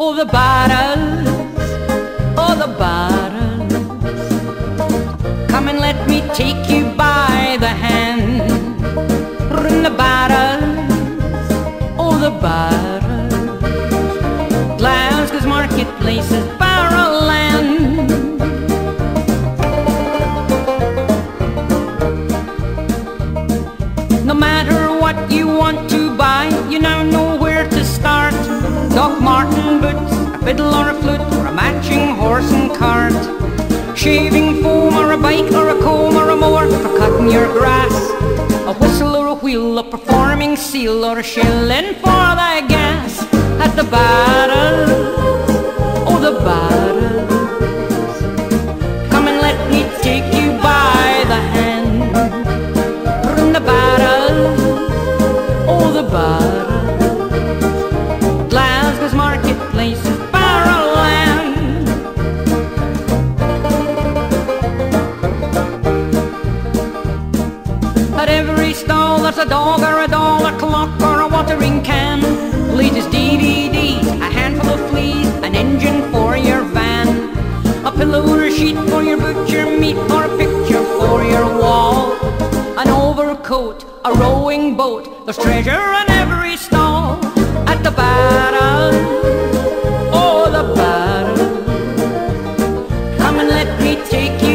Oh, the Barras, oh, the Barras. Come and let me take you by the hand. In the Barras, oh, the Barras. Glasgow's marketplace is barrel land. No matter what you want to buy, you now know where to start. Doc Martin fiddle or a flute, or a matching horse and cart. Shaving foam or a bike or a comb or a mower for cutting your grass. A whistle or a wheel, a performing seal or a shilling for the gas. At the Barras, oh the Barras. Come and let me take you by the hand. From the Barras, oh the Barras. Glasgow's marketplace stall a dog or a doll, a clock or a watering can. Latest DVDs, a handful of fleas, an engine for your van. A pillow or a sheet for your butcher meat, or a picture for your wall. An overcoat, a rowing boat, there's treasure in every stall. At the Barras, oh the Barras. Come and let me take you